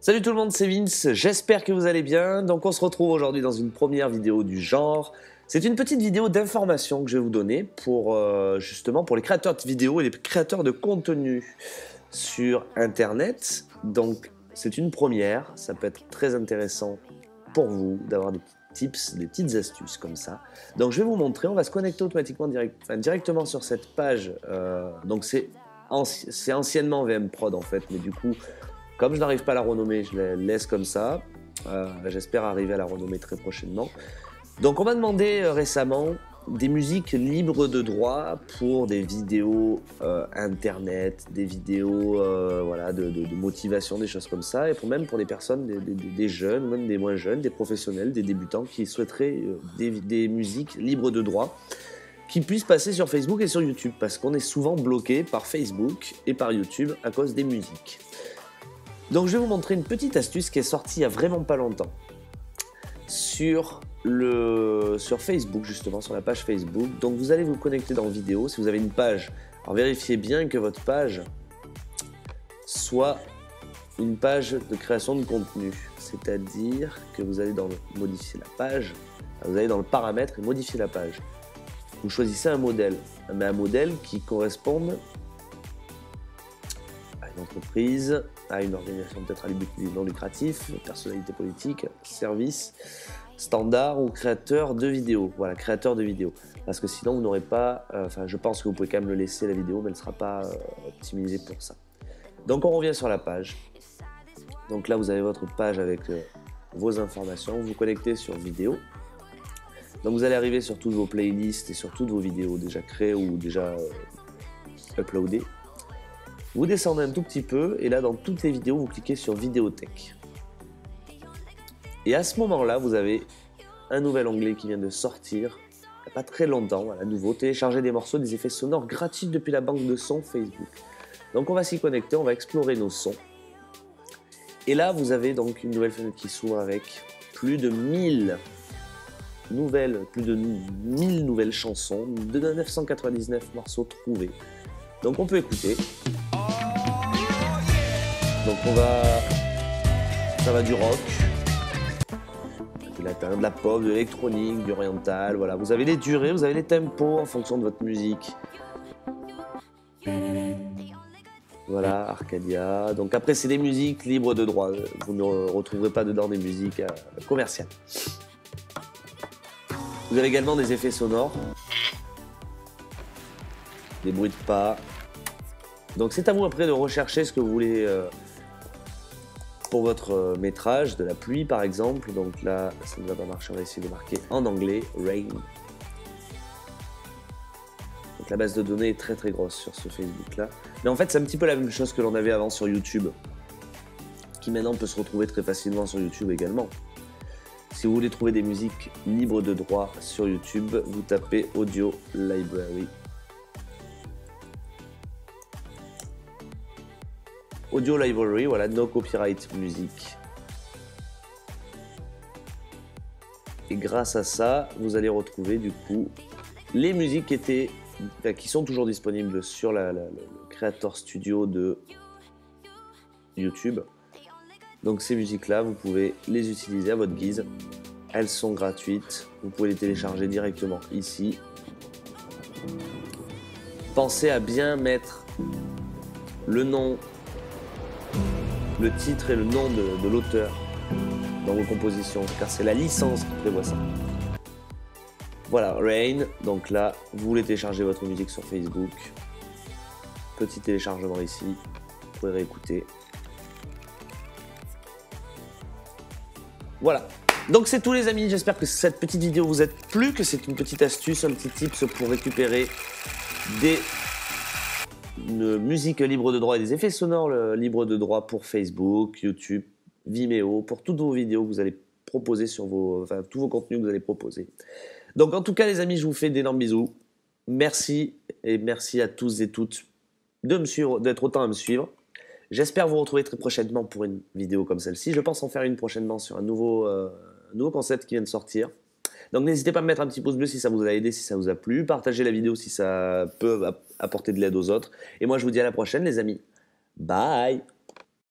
Salut tout le monde, c'est Vince, j'espère que vous allez bien. Donc on se retrouve aujourd'hui dans une première vidéo du genre. C'est une petite vidéo d'information que je vais vous donner pour euh, justement pour les créateurs de vidéos et les créateurs de contenu sur internet. Donc c'est une première, ça peut être très intéressant pour vous d'avoir des petits tips, des petites astuces comme ça. Donc je vais vous montrer, on va se connecter automatiquement direct, directement sur cette page. Euh, donc c'est anciennement VM Prod en fait, mais du coup comme je n'arrive pas à la renommer, je la laisse comme ça. Euh, j'espère arriver à la renommer très prochainement. Donc on m'a demandé euh, récemment des musiques libres de droit pour des vidéos euh, internet, des vidéos voilà, de, motivation, des choses comme ça, et pour même pour des personnes, des, jeunes, même des moins jeunes, des professionnels, des débutants qui souhaiteraient des, des musiques libres de droit qui puissent passer sur Facebook et sur YouTube, parce qu'on est souvent bloqué par Facebook et par YouTube à cause des musiques. Donc je vais vous montrer une petite astuce qui est sortie il y a vraiment pas longtemps sur, le, sur Facebook justement, sur la page Facebook. Donc vous allez vous connecter dans vidéo si vous avez une page. Alors vérifiez bien que votre page soit une page de création de contenu. C'est-à-dire que vous allez dans modifier la page, vous allez dans le paramètre et modifier la page. Vous choisissez un modèle, mais un modèle qui corresponde entreprise, à une organisation peut-être à but non lucratif, personnalité politique, service, standard ou créateur de vidéos. Voilà, créateur de vidéos. Parce que sinon, vous n'aurez pas. Euh, enfin, je pense que vous pouvez quand même le laisser la vidéo, mais elle ne sera pas euh, optimisée pour ça. Donc, on revient sur la page. Donc là, vous avez votre page avec euh, vos informations. Vous vous connectez sur vidéo. Donc, vous allez arriver sur toutes vos playlists et sur toutes vos vidéos déjà créées ou déjà uploadées. Vous descendez un tout petit peu et là dans toutes les vidéos vous cliquez sur vidéothèque. Et à ce moment-là vous avez un nouvel onglet qui vient de sortir il n'y a pas très longtemps, à nouveau, télécharger des morceaux, des effets sonores gratuits depuis la banque de sons Facebook. Donc on va s'y connecter, on va explorer nos sons. Et là vous avez donc une nouvelle fenêtre qui s'ouvre avec plus de 1000 nouvelles, plus de 1000 nouvelles chansons, de 999 morceaux trouvés. Donc on peut écouter. Donc on va. Ça va du rock, du latin, de la pop, de l'électronique, du oriental. Voilà, vous avez les durées, vous avez les tempos en fonction de votre musique. Voilà, Arcadia. Donc après, c'est des musiques libres de droit. Vous ne retrouverez pas dedans des musiques euh, commerciales. Vous avez également des effets sonores, des bruits de pas. Donc c'est à vous après de rechercher ce que vous voulez euh, pour votre euh, métrage, de la pluie par exemple. Donc là, ça ne va pas marcher, on va essayer de marquer en anglais rain. Donc la base de données est très très grosse sur ce Facebook là. Mais en fait, c'est un petit peu la même chose que l'on avait avant sur YouTube, qui maintenant peut se retrouver très facilement sur YouTube également. Si vous voulez trouver des musiques libres de droit sur YouTube, vous tapez Audio Library Audio Library, voilà, no copyright musique. Et grâce à ça, vous allez retrouver du coup les musiques qui étaient, qui sont toujours disponibles sur la, le Creator Studio de YouTube. Donc ces musiques-là, vous pouvez les utiliser à votre guise. Elles sont gratuites. Vous pouvez les télécharger directement ici. Pensez à bien mettre le nom le titre et le nom de, l'auteur dans vos compositions, car c'est la licence qui prévoit ça. Voilà, Rain, donc là, vous voulez télécharger votre musique sur Facebook. Petit téléchargement ici, vous pouvez réécouter. Voilà. Donc c'est tout les amis, j'espère que cette petite vidéo vous a plu, que c'est une petite astuce, un petit tips pour récupérer des une musique libre de droit et des effets sonores libres de droit pour Facebook, YouTube, Vimeo, pour toutes vos vidéos que vous allez proposer sur vos, enfin, tous vos contenus que vous allez proposer. Donc en tout cas les amis, je vous fais d'énormes bisous. Merci et merci à tous et toutes de me suivre, d'être autant à me suivre. J'espère vous retrouver très prochainement pour une vidéo comme celle-ci. Je pense en faire une prochainement sur un nouveau, euh, nouveau concept qui vient de sortir. Donc n'hésitez pas à mettre un petit pouce bleu si ça vous a aidé, si ça vous a plu. Partagez la vidéo si ça peut apporter de l'aide aux autres. Et moi je vous dis à la prochaine les amis. Bye